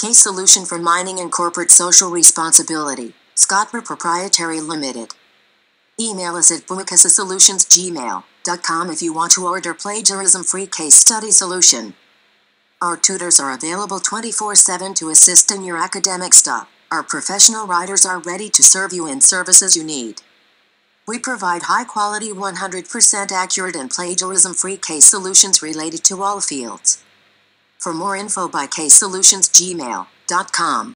Case Solution for Mining and Corporate Social Responsibility, Scotbar Proprietary Limited. Email us at bumicasassolutionsgmail.com if you want to order plagiarism-free case study solution. Our tutors are available 24-7 to assist in your academic stuff. Our professional writers are ready to serve you in services you need. We provide high quality 100% accurate and plagiarism-free case solutions related to all fields. For more info by casesolutionsgmail.com.